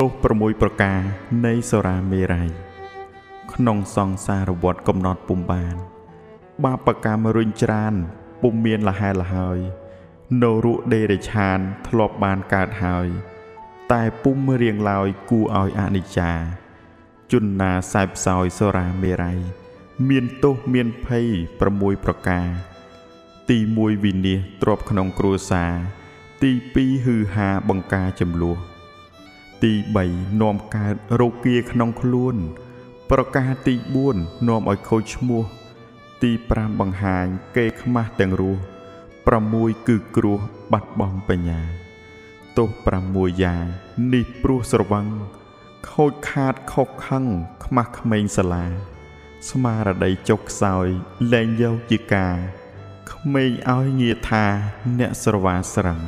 ទោស6ប្រការនៃសូរាមេរ័យក្នុងសង្សារវដ្តកំណត់ពុំបាន បាបកម្មរុញច្រានពុំមានលហែលហើយនៅរុដេរឆានធ្លាប់បានកើតហើយ តែពុំរៀងឡើយគួរឲ្យអនិច្ចា ជនណាសែបសោយសូរាមេរ័យមានទោសមានភ័យ6ប្រការ ទី1វិនិច្ឆ័យទ្របក្នុងគ្រួសារទី2ហឺហាបង្ការចំនួន ទី3នាំកើតរោគាក្នុងខ្លួន ប្រការទី4នាំឲ្យខូចឈ្មោះ ទី5បង្ហាញគេខ្មាស់ទាំងរស់6គឺគ្រោះបាត់បង់បញ្ញាទោស6យ៉ាងនេះព្រោះស្រវឹងខូចខាតខុសខឹងខ្មាស់ក្មេងសាលា ស្មារតីចុកខ្សោយលែងយកជាការក្មេងឲ្យងារថាអ្នកស្រវាស្រឹង